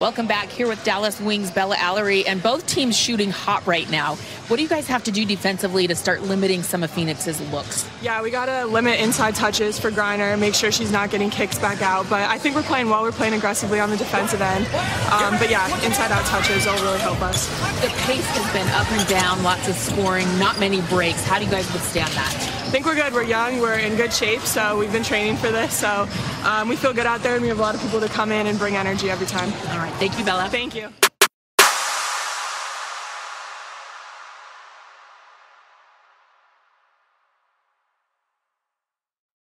Welcome back here with Dallas Wings Bella Alarie, and both teams shooting hot right now. What do you guys have to do defensively to start limiting some of Phoenix's looks? Yeah, we got to limit inside touches for Griner, make sure she's not getting kicks back out. But I think we're playing well. We're playing aggressively on the defensive end. Um, but yeah, inside out touches will really help us. The pace has been up and down, lots of scoring, not many breaks. How do you guys withstand that? I think we're good. We're young. We're in good shape. So we've been training for this. So um, we feel good out there, and we have a lot of people to come in and bring energy every time. All right. Thank you, Bella. Thank you.